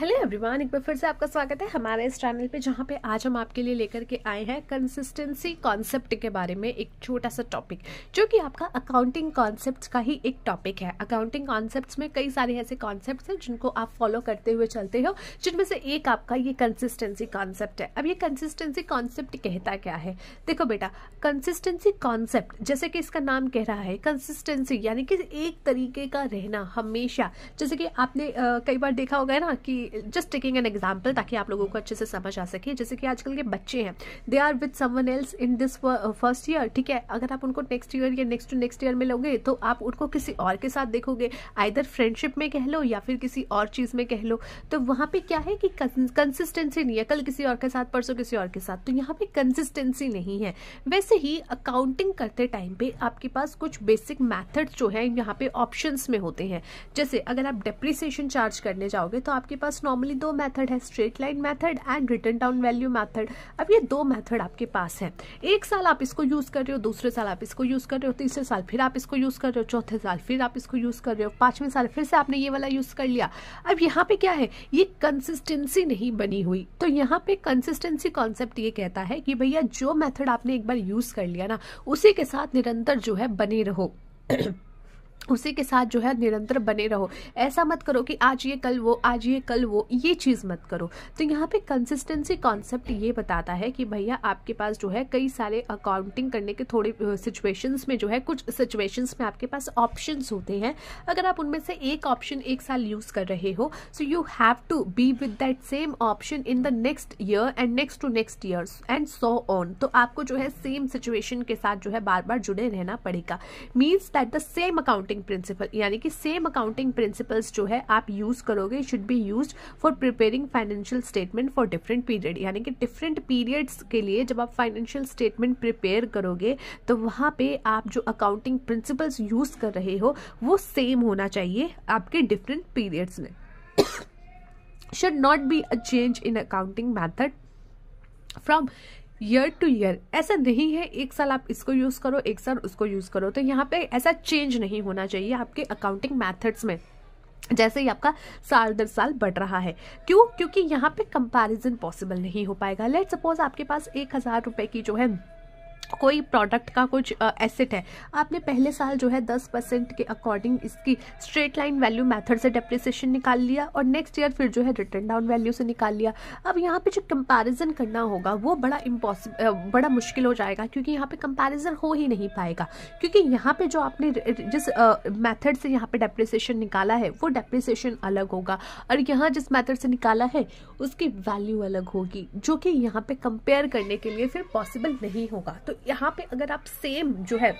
Hello everyone, एक बार फिर से आपका स्वागत है हमारे इस चैनल पे जहाँ पे आज हम आपके लिए लेकर के आए हैं कंसिस्टेंसी कॉन्सेप्ट के बारे में एक छोटा सा टॉपिक जो कि आपका अकाउंटिंग कॉन्सेप्ट्स का ही एक टॉपिक है। अकाउंटिंग कॉन्सेप्ट्स में कई सारे ऐसे कॉन्सेप्ट्स हैं जिनको आप फॉलो करते हुए चलते हो, जिनमें से एक आपका ये कंसिस्टेंसी कॉन्सेप्ट है। अब ये कंसिस्टेंसी कॉन्सेप्ट कहता क्या है? देखो बेटा कंसिस्टेंसी कॉन्सेप्ट जैसे कि इसका नाम कह रहा है कंसिस्टेंसी यानी कि एक तरीके का रहना हमेशा। जैसे कि आपने कई बार देखा होगा ना कि जस्ट टेकिंग एन एग्ज़ाम्पल ताकि आप लोगों को अच्छे से समझ आ सके। जैसे कि आजकल के बच्चे हैं they are with someone else in this first year ठीक है? अगर आप उनको नेक्स्ट ईयर या नेक्स्ट टू नेक्स्ट ईयर में लोगे तो आप उनको किसी और के साथ देखोगे। आइदर फ्रेंडशिप में कह लो या फिर किसी और चीज़ में कह लो। तो वहाँ पे क्या है कि कंसिस्टेंसी नहीं है। कल किसी और के साथ, परसों किसी और के साथ। तो यहाँ पे कंसिस्टेंसी नहीं है। वैसे ही अकाउंटिंग करते टाइम पे आपके पास कुछ बेसिक मैथड्स जो है, यहाँ पे ऑप्शंस में होते हैं। जैसे अगर आप डेप्रिसिएशन चार्ज करने जाओगे तो आपके पास नॉर्मली दो मेथड है straight line method and written down value method अब ये दो मेथड आपके पास है। एक साल आप इसको यूज़ कर रहे हो, दूसरे साल आप इसको यूज़ कर रहे हो, तीसरे साल फिर आप इसको यूज़ कर रहे हो, चौथे साल फिर आप इसको यूज़ कर रहे हो, पाँचवें साल फिर से आपने ये वाला यूज़ कर लिया। अब यहाँ पे क्या है? ये कंसिस्टेंसी नहीं बनी हुई। तो यहाँ पे कंसिस्टेंसी कॉन्सेप्ट ये कहता है कि भैया, जो मेथड आपने एक बार यूज़ कर लिया ना, उसी के साथ निरंतर जो है बने रहो। उसी के साथ जो है निरंतर बने रहो। ऐसा मत करो कि आज ये कल वो, आज ये कल वो, ये चीज़ मत करो। तो यहाँ पे कंसिस्टेंसी कॉन्सेप्ट ये बताता है कि भैया आपके पास जो है कई सारे अकाउंटिंग करने के थोड़े सिचुएशंस में जो है कुछ सिचुएशंस में आपके पास ऑप्शंस होते हैं। अगर आप उनमें से एक ऑप्शन एक साल यूज़ कर रहे हो so you have to be with that same option in the next year and next to next year and so on तो आपको जो है सेम सिचुएशन के साथ जो है बार बार जुड़े रहना पड़ेगा। Means that the same accounting accounting principle यानी कि सेम अकाउंटिंग प्रिंसिपल्स जो है आप यूज़ करोगे should be use for preparing financial statement for different period यानी कि डिफरेंट पीरियड्स के लिए जब आप फाइनेंशियल स्टेटमेंट प्रिपेयर करोगे तो वहाँ पे आप जो अकाउंटिंग प्रिंसिपल्स यूज़ कर रहे हो, वो सेम होना चाहिए आपके डिफरेंट पीरियड्स में. Should not be a change in accounting method from year to year ऐसा नहीं है, एक साल आप इसको यूज़ करो, एक साल उसको यूज़ करो। तो यहाँ पे ऐसा चेंज नहीं होना चाहिए आपके अकाउंटिंग मैथड्स में, जैसे ही आपका साल दर साल बढ़ रहा है। क्यों? क्योंकि यहाँ पे कंपैरिजन पॉसिबल नहीं हो पाएगा। लेट सपोज़ आपके पास एक हज़ार रुपए की जो है कोई प्रोडक्ट का कुछ एसेट है। आपने पहले साल जो है दस परसेंट के अकॉर्डिंग इसकी स्ट्रेट लाइन वैल्यू मेथड से डेप्रिसिएशन निकाल लिया और नेक्स्ट ईयर फिर जो है रिटर्न डाउन वैल्यू से निकाल लिया। अब यहाँ पे जो कंपैरिजन करना होगा, वो बड़ा इम्पॉसिबल बड़ा मुश्किल हो जाएगा क्योंकि यहाँ पे कंपैरिजन हो ही नहीं पाएगा। क्योंकि यहाँ पे जो आपने जिस मेथड से यहाँ पे डेप्रिसिएशन निकाला है, वो डेप्रिसिएशन अलग होगा और यहाँ जिस मेथड से निकाला है, उसकी वैल्यू अलग होगी, जो कि यहाँ पे कंपेयर करने के लिए फिर पॉसिबल नहीं होगा। तो यहाँ पे अगर आप सेम जो है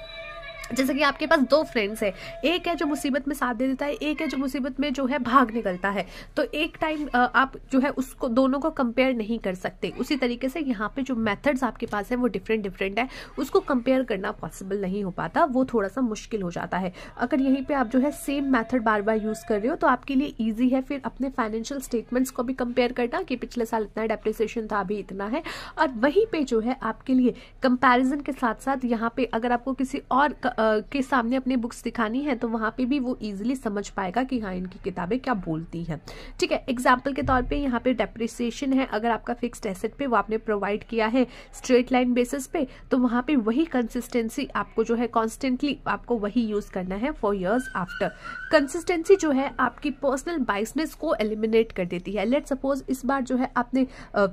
जैसे कि आपके पास दो फ्रेंड्स हैं। एक है जो मुसीबत में साथ दे देता है, एक है जो मुसीबत में जो है भाग निकलता है। तो एक टाइम आप जो है उसको, दोनों को कंपेयर नहीं कर सकते। उसी तरीके से यहाँ पे जो मेथड्स आपके पास है, वो डिफरेंट डिफरेंट है। उसको कंपेयर करना पॉसिबल नहीं हो पाता, वो थोड़ा सा मुश्किल हो जाता है। अगर यहीं पर आप जो है सेम मैथड बार बार यूज़ कर रहे हो तो आपके लिए ईजी है फिर अपने फाइनेंशियल स्टेटमेंट्स को भी कंपेयर करना कि पिछले साल इतना डेप्रिसिएशन था, अभी इतना है। और वहीं पर जो है आपके लिए कंपैरिजन के साथ साथ यहाँ पे अगर आपको किसी और के सामने अपनी बुक्स दिखानी है तो वहाँ पे भी वो ईजिली समझ पाएगा कि हाँ इनकी किताबें क्या बोलती हैं। ठीक है एग्ज़ाम्पल के तौर पे यहाँ पे डेप्रिसिएशन है। अगर आपका फिक्स्ड एसेट पे वो आपने प्रोवाइड किया है स्ट्रेट लाइन बेसिस पे तो वहाँ पे वही कंसिस्टेंसी आपको जो है कॉन्स्टेंटली आपको वही यूज़ करना है फॉर ईयर्स आफ्टर कंसिस्टेंसी जो है आपकी पर्सनल बाइसनेस को एलिमिनेट कर देती है। लेट सपोज़ इस बार जो है आपने uh,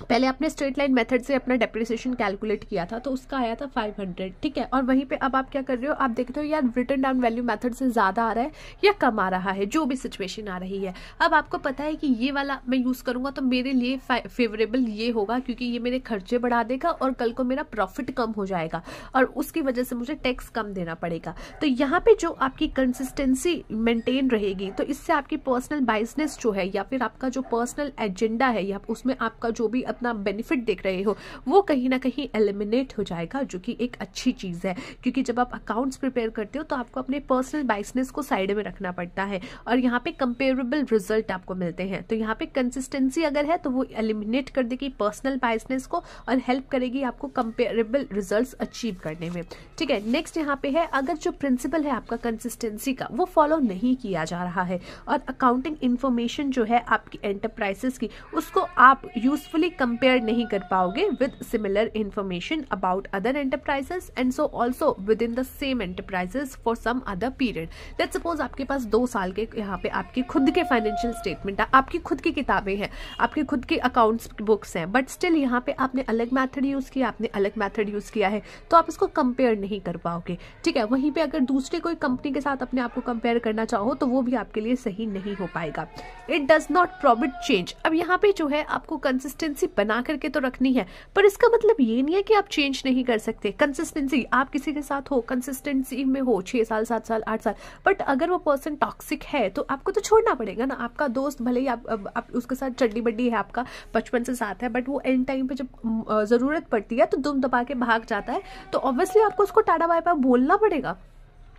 पहले आपने स्ट्रेट लाइन मेथड से अपना डेप्रिसिएशन कैलकुलेट किया था तो उसका आया था 500 ठीक है? और वहीं पे अब आप क्या कर रहे हो? आप देख रहे हो, यार रिटर्न डाउन वैल्यू मेथड से ज़्यादा आ रहा है या कम आ रहा है, जो भी सिचुएशन आ रही है। अब आपको पता है कि ये वाला मैं यूज़ करूँगा तो मेरे लिए फेवरेबल ये होगा, क्योंकि ये मेरे खर्चे बढ़ा देगा और कल को मेरा प्रॉफिट कम हो जाएगा और उसकी वजह से मुझे टैक्स कम देना पड़ेगा। तो यहाँ पे जो आपकी कंसिस्टेंसी मेंटेन रहेगी तो इससे आपकी पर्सनल बाइसनेस जो है या फिर आपका जो पर्सनल एजेंडा है या उसमें आपका जो भी अपना बेनिफिट देख रहे हो, वो कहीं ना कहीं एलिमिनेट हो जाएगा, जो कि एक अच्छी चीज़ है। क्योंकि जब आप अकाउंट्स प्रिपेयर करते हो तो आपको अपने पर्सनल बाइसनेस को साइड में रखना पड़ता है और यहाँ पे कंपेरेबल रिज़ल्ट आपको मिलते हैं। तो यहाँ पे कंसिस्टेंसी अगर है तो वो एलिमिनेट कर देगी पर्सनल बाइसनेस को और हेल्प करेगी आपको कंपेरेबल रिज़ल्ट अचीव करने में। ठीक है नेक्स्ट यहाँ पे है, अगर जो प्रिंसिपल है आपका कंसिस्टेंसी का, वो फॉलो नहीं किया जा रहा है और अकाउंटिंग इन्फॉर्मेशन जो है आपकी एंटरप्राइजेस की, उसको आप यूजफुली कंपेयर नहीं कर पाओगे with similar information about other enterprises and so also with in the same enterprises for some other period let suppose आपके पास दो साल के यहाँ पे आपके खुद के फाइनेंशियल स्टेटमेंट आपकी खुद की किताबें हैं, आपके खुद के अकाउंट्स बुक्स हैं बट स्टिल यहाँ पे आपने अलग मैथड यूज़ किया, आपने अलग मैथड यूज़ किया है तो आप इसको कंपेयर नहीं कर पाओगे। ठीक है, वहीं पर अगर दूसरे कोई कंपनी के साथ अपने आप को कंपेयर करना चाहो तो वो भी आपके लिए सही नहीं हो पाएगा। It does not profit change अब यहाँ पे जो है आपको कंसिस्टेंसी बना करके तो रखनी है पर इसका मतलब ये नहीं है कि आप चेंज नहीं कर सकते। कंसिस्टेंसी आप किसी के साथ हो कंसिस्टेंसी में हो छह साल सात साल आठ साल बट अगर वो पर्सन टॉक्सिक है तो आपको तो छोड़ना पड़ेगा ना। आपका दोस्त भले ही आप, आप, आप उसके साथ चड्डी बड्डी है आपका बचपन से साथ है बट वो एंड टाइम पे जब ज़रूरत पड़ती है तो दुम दबा के भाग जाता है तो ऑब्वियसली आपको उसको टाटा बाय बाय बोलना पड़ेगा।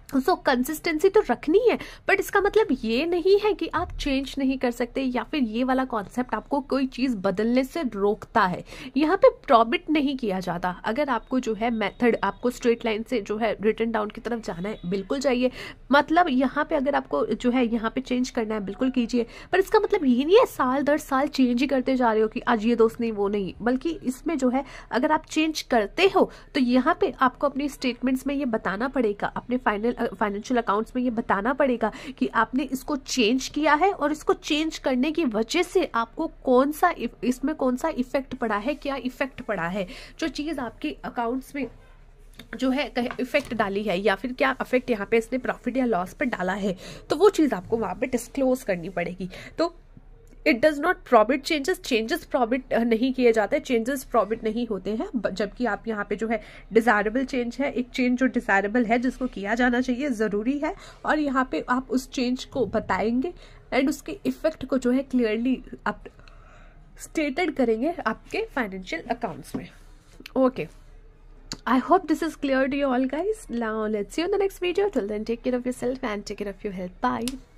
सो so, कंसिस्टेंसी तो रखनी है बट इसका मतलब ये नहीं है कि आप चेंज नहीं कर सकते या फिर ये वाला कॉन्सेप्ट आपको कोई चीज़ बदलने से रोकता है। यहाँ पे प्रॉबिट नहीं किया जाता। अगर आपको जो है मेथड आपको स्ट्रेट लाइन से जो है रिटर्न डाउन की तरफ़ जाना है बिल्कुल जाइए। मतलब यहाँ पे अगर आपको जो है यहाँ पे चेंज करना है बिल्कुल कीजिए। पर इसका मतलब ये नहीं है साल दर साल चेंज ही करते जा रहे हो कि आज ये दोस्त नहीं वो नहीं। बल्कि इसमें जो है अगर आप चेंज करते हो तो यहाँ पर आपको अपनी स्टेटमेंट्स में ये बताना पड़ेगा अपने फाइनल फाइनेंशियल अकाउंट्स में ये बताना पड़ेगा कि आपने इसको चेंज किया है और इसको चेंज करने की वजह से आपको कौन सा इसमें कौन सा इफ़ेक्ट पड़ा है, क्या इफ़ेक्ट पड़ा है? जो चीज़ आपके अकाउंट्स में जो है इफ़ेक्ट डाली है या फिर क्या इफ़ेक्ट यहाँ पे इसने प्रॉफिट या लॉस पर डाला है तो वो चीज़ आपको वहाँ पे डिस्क्लोज करनी पड़ेगी। तो it does not profit changes changes profit नहीं किए जाते चेंजेस प्रॉबिट नहीं होते हैं जबकि आप यहाँ पे जो है डिजायरेबल चेंज है, एक चेंज जो डिजायरेबल है, जिसको किया जाना चाहिए, ज़रूरी है, और यहाँ पे आप उस चेंज को बताएँगे एंड उसके इफ़ेक्ट को जो है क्लियरली आप स्टेटेड करेंगे आपके फाइनेंशियल अकाउंट्स में okay I hope this is clear to you all guys. Now, let's see you in the next video. Till then, take care of yourself and take care of.